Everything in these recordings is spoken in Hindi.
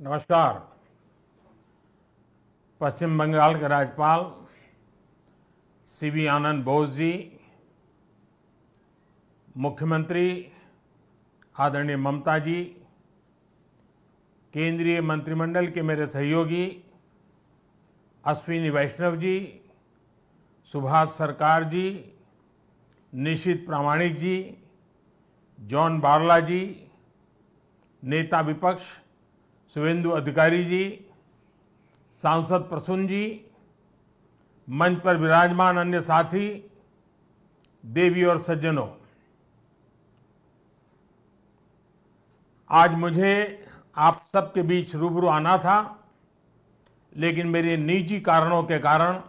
नमस्कार। पश्चिम बंगाल के राज्यपाल सीवी आनंद बोस जी, मुख्यमंत्री आदरणीय ममता जी, केंद्रीय मंत्रिमंडल के मेरे सहयोगी अश्विनी वैष्णव जी, सुभाष सरकार जी निशित प्रामाणिक जी, जॉन बारला जी, नेता विपक्ष शुभेंदु अधिकारी जी, सांसद प्रसून जी, मंच पर विराजमान अन्य साथी, देवी और सज्जनों। आज मुझे आप सबके बीच रूबरू आना था, लेकिन मेरे निजी कारणों के कारण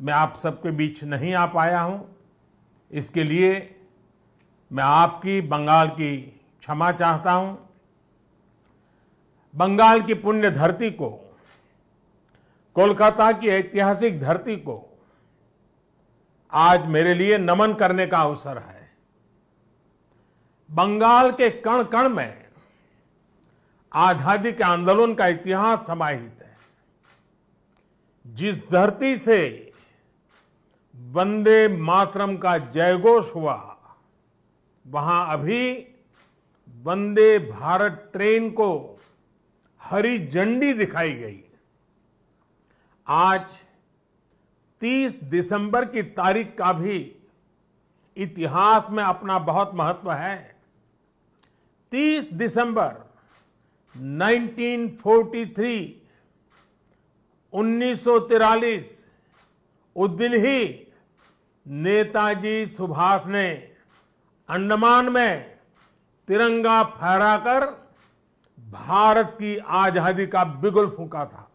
मैं आप सबके बीच नहीं आ पाया हूँ। इसके लिए मैं आपकी बंगाल की क्षमा चाहता हूँ। बंगाल की पुण्य धरती को, कोलकाता की ऐतिहासिक धरती को आज मेरे लिए नमन करने का अवसर है। बंगाल के कण कण में आज़ादी के आंदोलन का इतिहास समाहित है। जिस धरती से वंदे मातरम का जयघोष हुआ, वहाँ अभी वंदे भारत ट्रेन को हरी झंडी दिखाई गई। आज 30 दिसंबर की तारीख का भी इतिहास में अपना बहुत महत्व है। 30 दिसंबर 1943 1943 उस दिन ही नेताजी सुभाष ने अंडमान में तिरंगा फहराकर भारत की आज़ादी का बिगुल फूका था।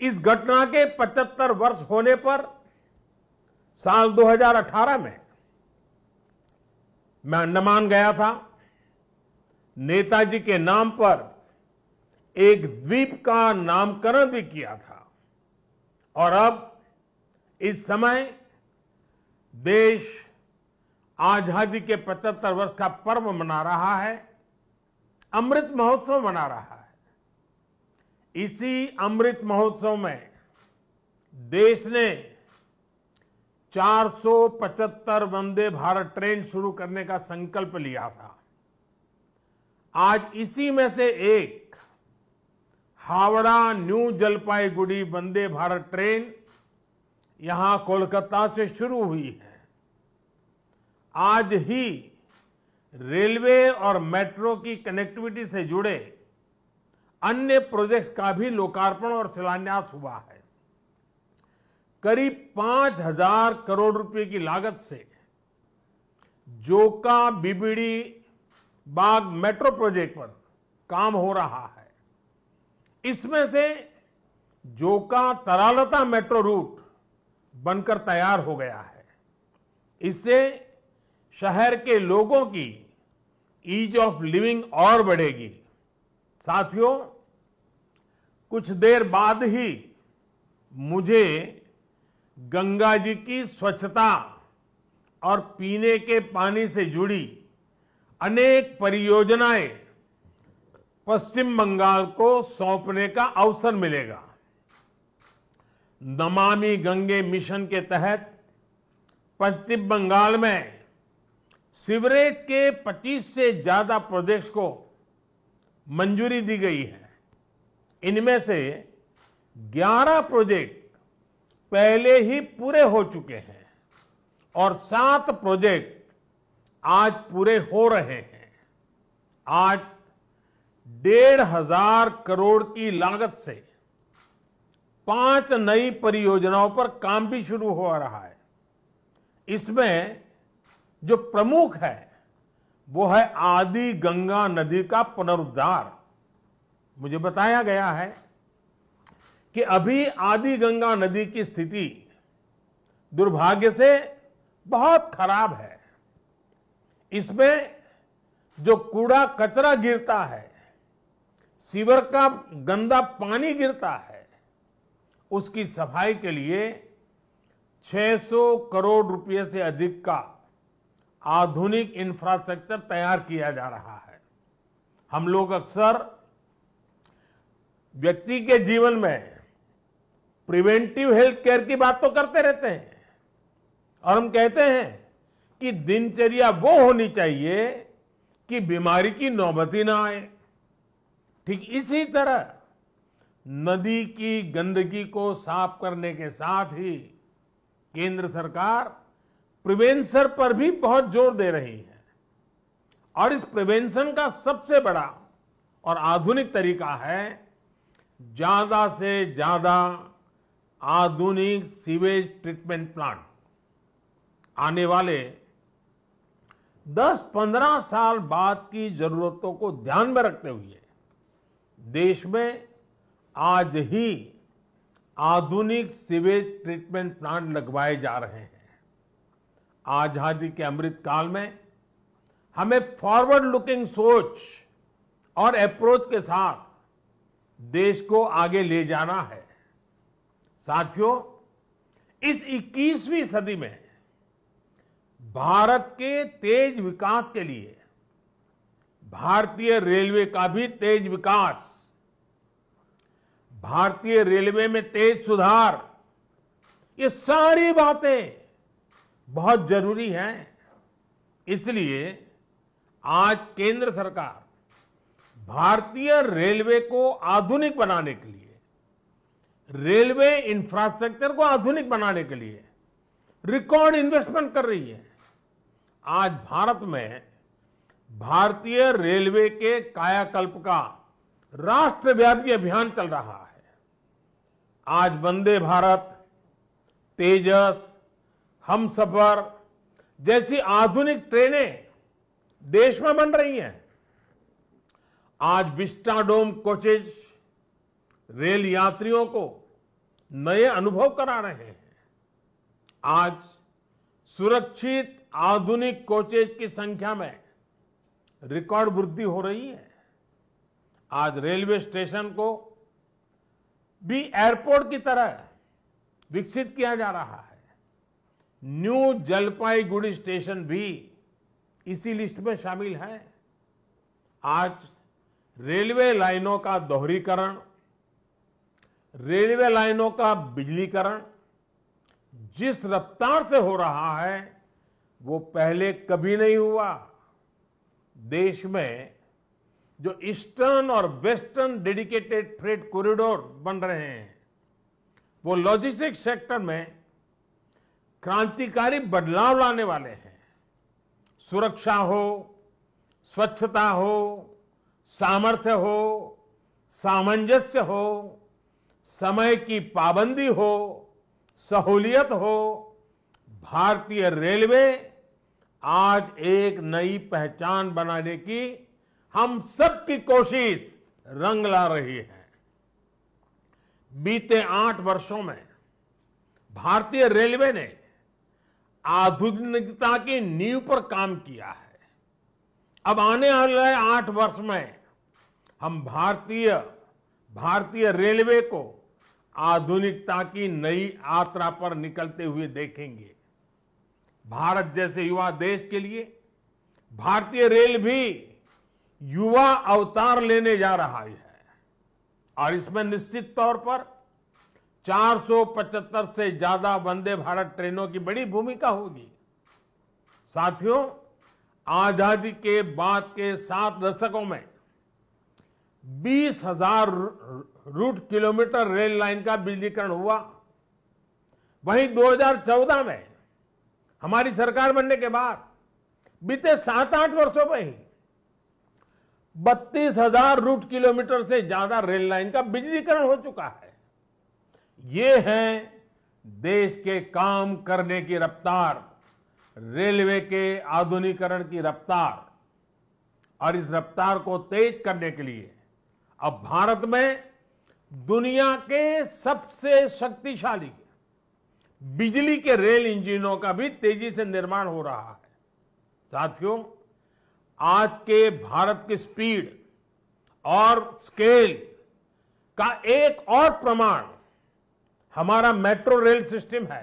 इस घटना के 75 वर्ष होने पर साल 2018 में मैं अंडमान गया था। नेताजी के नाम पर एक द्वीप का नामकरण भी किया था। और अब इस समय देश आज़ादी के 75 वर्ष का पर्व मना रहा है। अमृत महोत्सव मना रहा है। इसी अमृत महोत्सव में देश ने 475 वंदे भारत ट्रेन शुरू करने का संकल्प लिया था। आज इसी में से एक हावड़ा न्यू जलपाईगुड़ी वंदे भारत ट्रेन यहाँ कोलकाता से शुरू हुई है। आज ही रेलवे और मेट्रो की कनेक्टिविटी से जुड़े अन्य प्रोजेक्ट्स का भी लोकार्पण और शिलान्यास हुआ है। करीब पाँच हज़ार करोड़ रुपए की लागत से Joka, BBD, Bagh metro project पर काम हो रहा है। इसमें से जोका तरालता मेट्रो रूट बनकर तैयार हो गया है। इससे शहर के लोगों की ईज ऑफ़ लिविंग और बढ़ेगी। साथियों, कुछ देर बाद ही मुझे गंगा जी की स्वच्छता और पीने के पानी से जुड़ी अनेक परियोजनाएँ पश्चिम बंगाल को सौंपने का अवसर मिलेगा। नमामि गंगे मिशन के तहत पश्चिम बंगाल में सीवरेज के 25 से ज़्यादा प्रोजेक्ट्स को मंजूरी दी गई है। इनमें से 11 प्रोजेक्ट पहले ही पूरे हो चुके हैं और सात प्रोजेक्ट आज पूरे हो रहे हैं। आज डेढ़ हज़ार करोड़ की लागत से पाँच नई परियोजनाओं पर काम भी शुरू हो रहा है। इसमें जो प्रमुख है, वो है आदि गंगा नदी का पुनरुद्धार। मुझे बताया गया है कि अभी आदि गंगा नदी की स्थिति दुर्भाग्य से बहुत खराब है। इसमें जो कूड़ा कचरा गिरता है, सीवर का गंदा पानी गिरता है, उसकी सफ़ाई के लिए 600 करोड़ रुपए से अधिक का आधुनिक इंफ्रास्ट्रक्चर तैयार किया जा रहा है। हम लोग अक्सर व्यक्ति के जीवन में प्रिवेंटिव हेल्थ केयर की बात तो करते रहते हैं और हम कहते हैं कि दिनचर्या वो होनी चाहिए कि बीमारी की नौबत ना आए। ठीक इसी तरह नदी की गंदगी को साफ़ करने के साथ ही केंद्र सरकार प्रिवेंशन पर भी बहुत ज़ोर दे रही है। और इस प्रिवेंशन का सबसे बड़ा और आधुनिक तरीका है, ज़्यादा से ज़्यादा आधुनिक सीवेज ट्रीटमेंट प्लांट। आने वाले 10-15 साल बाद की जरूरतों को ध्यान में रखते हुए देश में आज ही आधुनिक सीवेज ट्रीटमेंट प्लांट लगवाए जा रहे हैं। आज़ादी के अमृत काल में हमें फॉरवर्ड लुकिंग सोच और अप्रोच के साथ देश को आगे ले जाना है। साथियों, इस 21वीं सदी में भारत के तेज विकास के लिए भारतीय रेलवे का भी तेज विकास, भारतीय रेलवे में तेज सुधार, ये सारी बातें बहुत ज़रूरी है। इसलिए आज केंद्र सरकार भारतीय रेलवे को आधुनिक बनाने के लिए, रेलवे इंफ्रास्ट्रक्चर को आधुनिक बनाने के लिए रिकॉर्ड इन्वेस्टमेंट कर रही है। आज भारत में भारतीय रेलवे के कायाकल्प का राष्ट्रव्यापी अभियान चल रहा है। आज वंदे भारत, तेजस हम सफ़र जैसी आधुनिक ट्रेनें देश में बन रही हैं। आज विस्टाडोम कोचेज रेल यात्रियों को नए अनुभव करा रहे हैं। आज सुरक्षित आधुनिक कोचेज की संख्या में रिकॉर्ड वृद्धि हो रही है। आज रेलवे स्टेशन को भी एयरपोर्ट की तरह विकसित किया जा रहा है। न्यू जलपाईगुड़ी स्टेशन भी इसी लिस्ट में शामिल है। आज रेलवे लाइनों का दोहरीकरण, रेलवे लाइनों का बिजलीकरण जिस रफ्तार से हो रहा है, वो पहले कभी नहीं हुआ। देश में जो ईस्टर्न और वेस्टर्न डेडिकेटेड फ्रेट कॉरिडोर बन रहे हैं, वो लॉजिस्टिक्स सेक्टर में क्रांतिकारी बदलाव लाने वाले हैं। सुरक्षा हो, स्वच्छता हो, सामर्थ्य हो, सामंजस्य हो, समय की पाबंदी हो, सहूलियत हो, भारतीय रेलवे आज एक नई पहचान बनाने की हम सबकी कोशिश रंग ला रही है। बीते आठ वर्षों में भारतीय रेलवे ने आधुनिकता की नींव पर काम किया है। अब आने वाले आठ वर्ष में हम भारतीय भारतीय रेलवे को आधुनिकता की नई यात्रा पर निकलते हुए देखेंगे। भारत जैसे युवा देश के लिए भारतीय रेल भी युवा अवतार लेने जा रहा है। और इसमें निश्चित तौर पर 475 से ज़्यादा वंदे भारत ट्रेनों की बड़ी भूमिका होगी। साथियों, आज़ादी के बाद के सात दशकों में बीस हज़ार रूट किलोमीटर रेल लाइन का बिजलीकरण हुआ। वहीं 2014 में हमारी सरकार बनने के बाद, बीते सात आठ वर्षों में ही बत्तीस हज़ार रूट किलोमीटर से ज़्यादा रेल लाइन का बिजलीकरण हो चुका है। ये है देश के काम करने की रफ्तार, रेलवे के आधुनिकरण की रफ्तार। और इस रफ्तार को तेज करने के लिए अब भारत में दुनिया के सबसे शक्तिशाली बिजली के रेल इंजनों का भी तेज़ी से निर्माण हो रहा है। साथियों, आज के भारत की स्पीड और स्केल का एक और प्रमाण हमारा मेट्रो रेल सिस्टम है।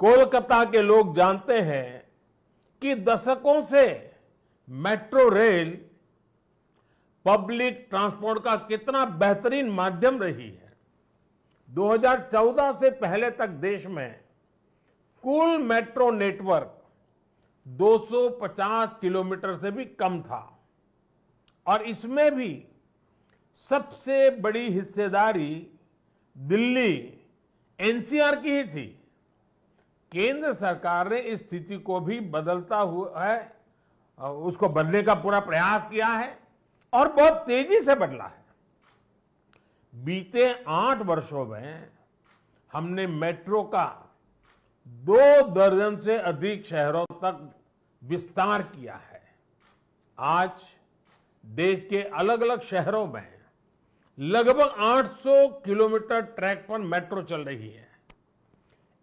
कोलकाता के लोग जानते हैं कि दशकों से मेट्रो रेल पब्लिक ट्रांसपोर्ट का कितना बेहतरीन माध्यम रही है। 2014 से पहले तक देश में कुल मेट्रो नेटवर्क 250 किलोमीटर से भी कम था और इसमें भी सबसे बड़ी हिस्सेदारी दिल्ली एनसीआर की ही थी। केंद्र सरकार ने इस स्थिति को भी बदलता हुआ है उसको बदलने का पूरा प्रयास किया है, और बहुत तेज़ी से बदला है। बीते आठ वर्षों में हमने मेट्रो का दो दर्जन से अधिक शहरों तक विस्तार किया है। आज देश के अलग अलग शहरों में लगभग 800 किलोमीटर ट्रैक पर मेट्रो चल रही है।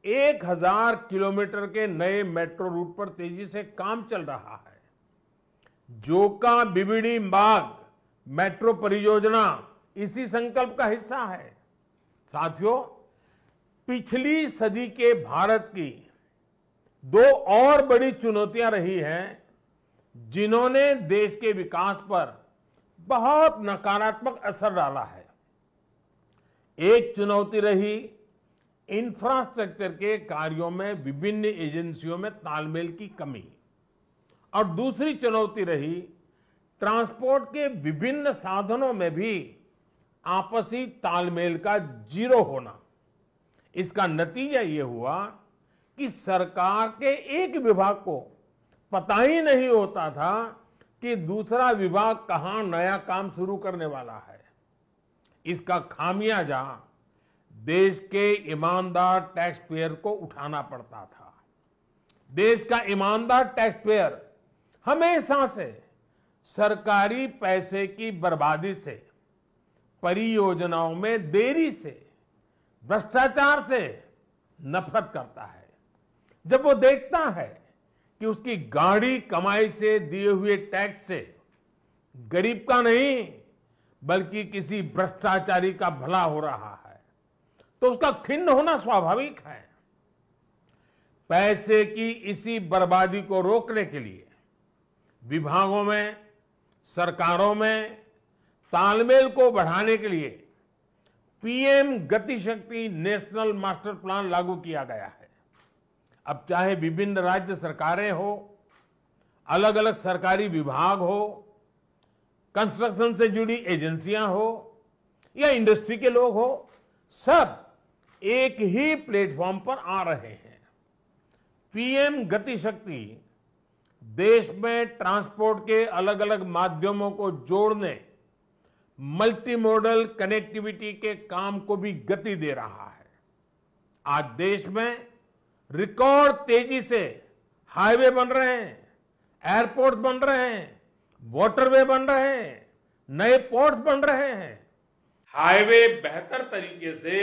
1000 किलोमीटर के नए मेट्रो रूट पर तेज़ी से काम चल रहा है। जोका बिबिड़ी बाग मेट्रो परियोजना इसी संकल्प का हिस्सा है। साथियों, पिछली सदी के भारत की दो और बड़ी चुनौतियाँ रही हैं, जिन्होंने देश के विकास पर बहुत नकारात्मक असर डाला है। एक चुनौती रही इंफ्रास्ट्रक्चर के कार्यों में, विभिन्न एजेंसियों में तालमेल की कमी। और दूसरी चुनौती रही ट्रांसपोर्ट के विभिन्न साधनों में भी आपसी तालमेल का ज़ीरो होना। इसका नतीजा ये हुआ कि सरकार के एक विभाग को पता ही नहीं होता था कि दूसरा विभाग कहाँ नया काम शुरू करने वाला है। इसका खामियाजा देश के ईमानदार टैक्स पेयर को उठाना पड़ता था। देश का ईमानदार टैक्स पेयर हमेशा से सरकारी पैसे की बर्बादी से, परियोजनाओं में देरी से, भ्रष्टाचार से नफरत करता है। जब वो देखता है कि उसकी गाड़ी कमाई से, दिए हुए टैक्स से गरीब का नहीं, बल्कि किसी भ्रष्टाचारी का भला हो रहा है। तो उसका खिन्न होना स्वाभाविक है। पैसे की इसी बर्बादी को रोकने के लिए विभागों में, सरकारों में तालमेल को बढ़ाने के लिए PM Gatishakti national master plan लागू किया गया है। अब चाहे विभिन्न राज्य सरकारें हो अलग अलग सरकारी विभाग हो कंस्ट्रक्शन से जुड़ी एजेंसियाँ हो, या इंडस्ट्री के लोग हो, सब एक ही प्लेटफॉर्म पर आ रहे हैं। पीएम गतिशक्ति देश में ट्रांसपोर्ट के अलग अलग माध्यमों को जोड़ने मल्टी मॉडल कनेक्टिविटी के काम को भी गति दे रहा है। आज देश में रिकॉर्ड तेज़ी से। हाईवे बन रहे हैं, एयरपोर्ट बन रहे हैं, वाटरवे बन रहे हैं, नए पोर्ट बन रहे हैं। हाईवे बेहतर तरीके से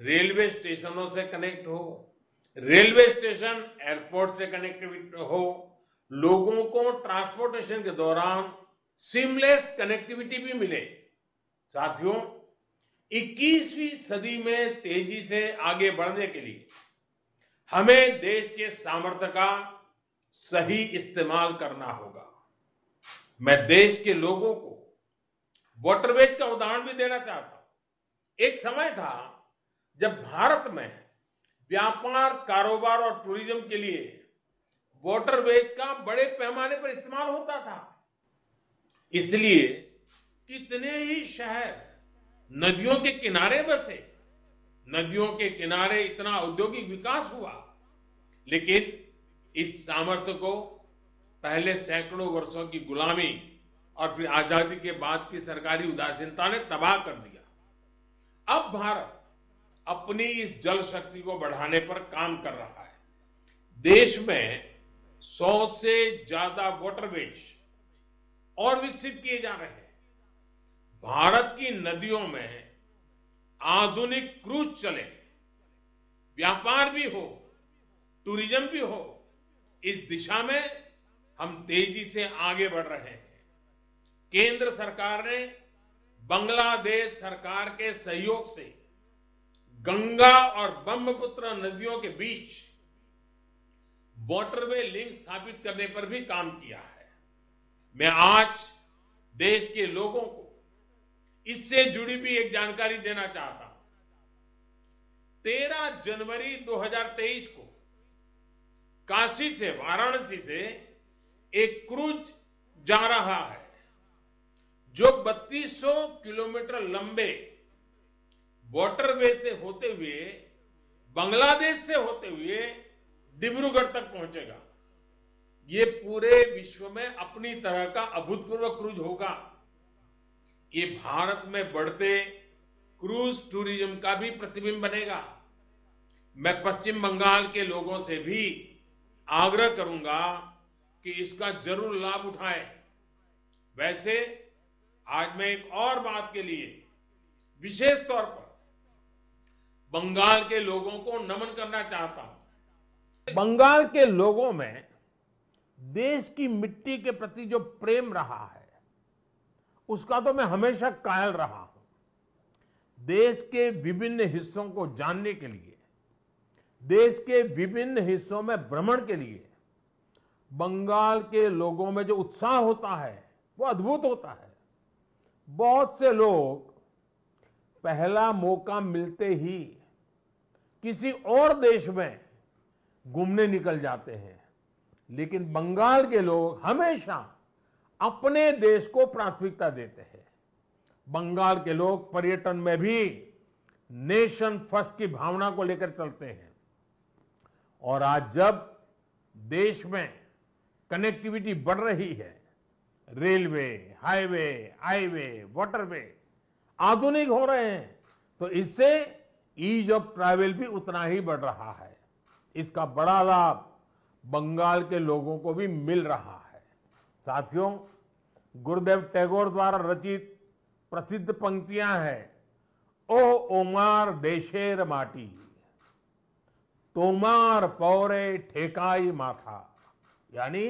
रेलवे स्टेशनों से कनेक्ट हो, रेलवे स्टेशन एयरपोर्ट से कनेक्टिविटी हो, लोगों को ट्रांसपोर्टेशन के दौरान सिमलेस कनेक्टिविटी भी मिले। साथियों 21वीं सदी में तेज़ी से आगे बढ़ने के लिए हमें देश के सामर्थ्य का सही इस्तेमाल करना होगा। मैं देश के लोगों को वॉटरवेज का उदाहरण भी देना चाहता हूँ। एक समय था जब भारत में व्यापार, कारोबार और टूरिज़्म के लिए वॉटरवेज का बड़े पैमाने पर इस्तेमाल होता था। इसलिए कितने ही शहर नदियों के किनारे बसे नदियों के किनारे इतना औद्योगिक विकास हुआ। लेकिन इस सामर्थ्य को पहले सैकड़ों वर्षों की गुलामी और फिर आज़ादी के बाद की सरकारी उदासीनता ने तबाह कर दिया। अब भारत अपनी इस जल शक्ति को बढ़ाने पर काम कर रहा है। देश में सौ से ज़्यादा वाटरवेज और विकसित किए जा रहे हैं। भारत की नदियों में आधुनिक क्रूज चले। व्यापार भी हो, टूरिज़्म भी हो, इस दिशा में हम तेज़ी से आगे बढ़ रहे हैं। केंद्र सरकार ने बांग्लादेश सरकार के सहयोग से गंगा और ब्रह्मपुत्र नदियों के बीच वाटरवे लिंक स्थापित करने पर भी काम किया है। मैं आज देश के लोगों को इससे जुड़ी भी एक जानकारी देना चाहता हूँ। 13 जनवरी 2023 को काशी से, वाराणसी से एक क्रूज जा रहा है, जो 3200 किलोमीटर लंबे वाटरवे से होते हुए, बांग्लादेश से होते हुए डिब्रूगढ़ तक पहुंचेगा। ये पूरे विश्व में अपनी तरह का अभूतपूर्व क्रूज होगा। ये भारत में बढ़ते क्रूज टूरिज़्म का भी प्रतिबिंब बनेगा। मैं पश्चिम बंगाल के लोगों से भी आग्रह करूँगा कि इसका ज़रूर लाभ उठाएँ। वैसे, आज मैं एक और बात के लिए विशेष तौर पर बंगाल के लोगों को नमन करना चाहता हूँ। बंगाल के लोगों में देश की मिट्टी के प्रति जो प्रेम रहा है उसका तो मैं हमेशा कायल रहा हूँ। देश के विभिन्न हिस्सों को जानने के लिए, देश के विभिन्न हिस्सों में भ्रमण के लिए, बंगाल के लोगों में जो उत्साह होता है, वो अद्भुत होता है। बहुत से लोग पहला मौका मिलते ही किसी और देश में घूमने निकल जाते हैं, लेकिन बंगाल के लोग हमेशा अपने देश को प्राथमिकता देते हैं। बंगाल के लोग पर्यटन में भी नेशन फ़र्स्ट की भावना को लेकर चलते हैं। और आज जब देश में कनेक्टिविटी बढ़ रही है, रेलवे, हाईवे हाईवे, वाटरवे आधुनिक हो रहे हैं तो इससे ईज ऑफ़ ट्रैवल भी उतना ही बढ़ रहा है। इसका बड़ा लाभ बंगाल के लोगों को भी मिल रहा है। साथियों, गुरुदेव टैगोर द्वारा रचित प्रसिद्ध पंक्तियाँ हैं, ओ ओमार देशेर माटी तोमार पौरे ठेकाई माथा, यानी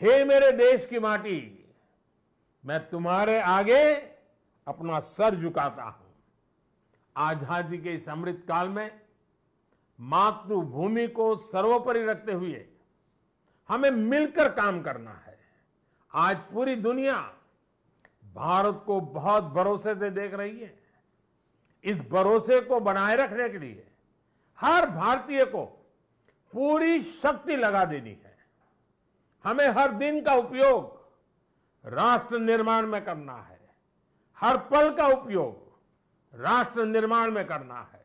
हे मेरे देश की माटी, मैं तुम्हारे आगे अपना सर झुकाता हूँ। आज़ादी के इस अमृत काल में मातृभूमि को सर्वोपरि रखते हुए हमें मिलकर काम करना है। आज पूरी दुनिया भारत को बहुत भरोसे से देख रही है। इस भरोसे को बनाए रखने के लिए हर भारतीय को पूरी शक्ति लगा देनी है। हमें हर दिन का उपयोग राष्ट्र निर्माण में करना है। हर पल का उपयोग राष्ट्र निर्माण में करना है।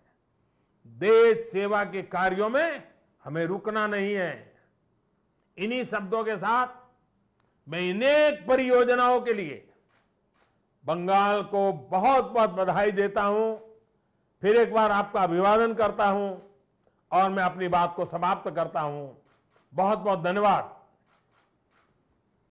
देश सेवा के कार्यों में हमें रुकना नहीं है। इन्हीं शब्दों के साथ मैं अनेक परियोजनाओं के लिए बंगाल को बहुत बहुत बधाई देता हूँ। फिर एक बार आपका अभिवादन करता हूँ और मैं अपनी बात को समाप्त करता हूँ। बहुत बहुत धन्यवाद।